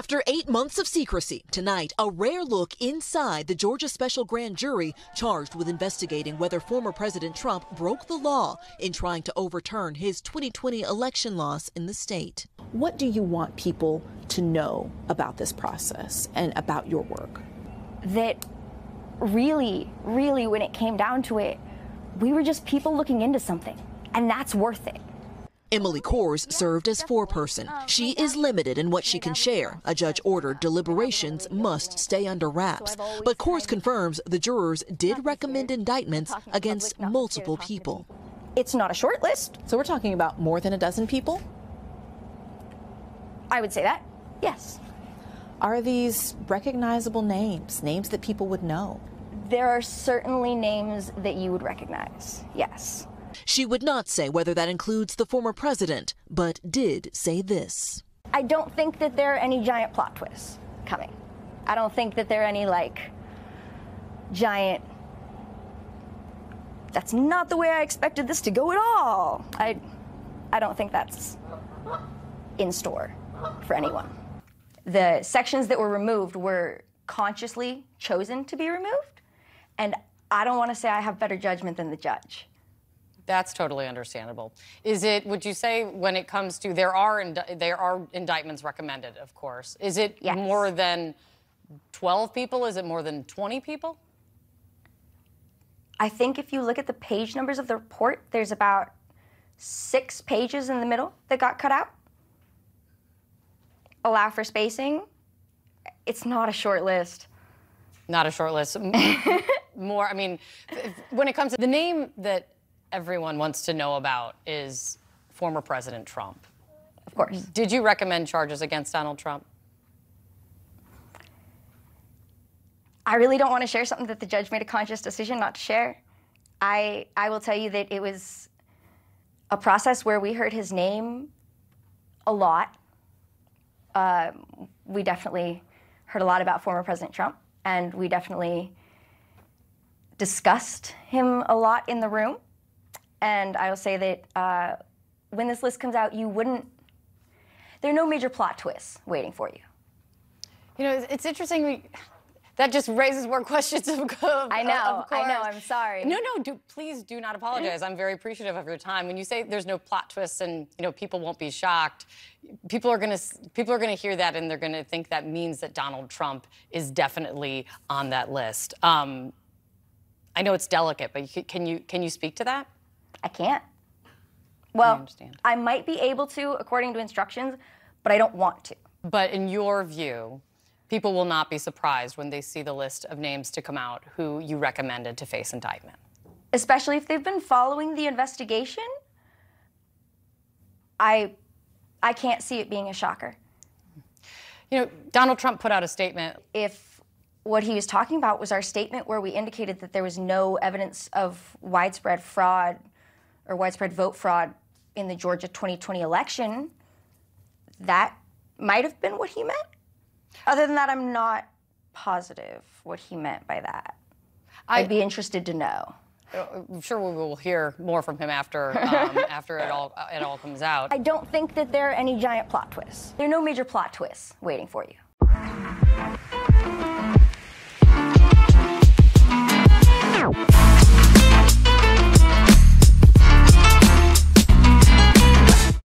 After eight months of secrecy, tonight, a rare look inside the Georgia Special Grand Jury charged with investigating whether former President Trump broke the law in trying to overturn his 2020 election loss in the state. What do you want people to know about this process and about your work? That really, really, when it came down to it, we were just people looking into something, and that's worth it. Emily Kohrs served as foreperson. She is limited in what she can share. A judge ordered deliberations must stay under wraps. But Kohrs confirms the jurors did recommend indictments against multiple people. It's not a short list. So we're talking about more than a dozen people? I would say that, yes. Are these recognizable names, names that people would know? There are certainly names that you would recognize, yes. She would not say whether that includes the former president, but did say this. I don't think that there are any giant plot twists coming. I don't think that there are any like giant that's not the way I expected this to go at all. I I don't think that's in store for anyone. The sections that were removed were consciously chosen to be removed, and I don't want to say I have better judgment than the judge. That's totally understandable. Is it? Would you say when it comes to there are indi- there are indictments recommended, of course. Is it Yes. more than 12 people? Is it more than 20 people? I think if you look at the page numbers of the report, there's about six pages in the middle that got cut out. Allow for spacing. It's not a short list. Not a short list. More, I mean, if- when it comes to the name that everyone wants to know about is former President Trump. Of course. Did you recommend charges against Donald Trump? I really don't want to share something that the judge made a conscious decision not to share. I I will tell you that it was a process where we heard his name a lot. Uh, we definitely heard a lot about former President Trump, and we definitely discussed him a lot in the room. And I will say that uh, when this list comes out, you wouldn't. There are no major plot twists waiting for you. You know, it's, interesting. We, that just raises more questions of, of I know, Of I know, I'm sorry. No, no, do, please do not apologize. I'm very appreciative of your time. When you say there's no plot twists and you know people won't be shocked, people are gonna people are gonna hear that and they're gonna think that means that Donald Trump is definitely on that list. Um, I know it's delicate, but can you can you speak to that? I can't. Well, understand. I might be able to according to instructions, but I don't want to. But in your view, people will not be surprised when they see the list of names to come out who you recommended to face indictment. Especially if they've been following the investigation. I I can't see it being a shocker. You know, Donald Trump put out a statement. If what he was talking about was our statement where we indicated that there was no evidence of widespread fraud or widespread vote fraud in the Georgia 2020 election, that might have been what he meant. Other than that, I'm not positive what he meant by that. I'd be interested to know. I'm sure we will hear more from him after um, after it all it all comes out. I don't think that there are any giant plot twists. There are no major plot twists waiting for you.